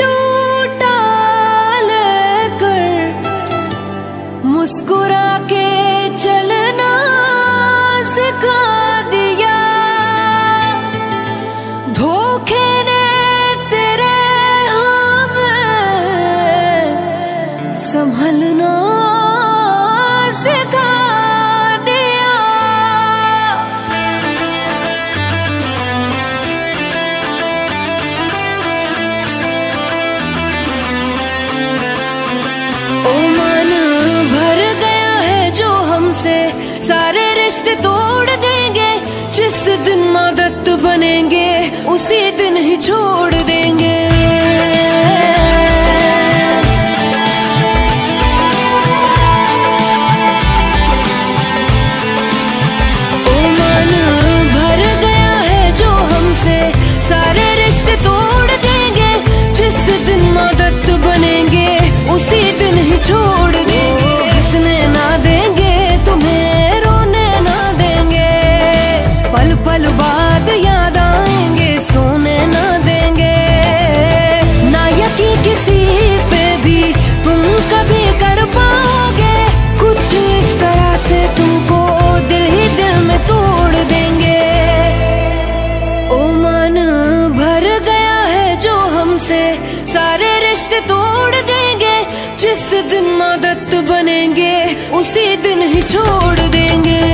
टूटा लेकर मुस्कुरा के चलना सिखा दिया। धोखे ने संभलना हमसे सारे रिश्ते तोड़ देंगे। जिस दिन आदत बनेंगे उसी दिन ही छोड़ देंगे। हमसे सारे रिश्ते तोड़ देंगे। जिस दिन आदत बनेंगे उसी दिन ही छोड़ देंगे।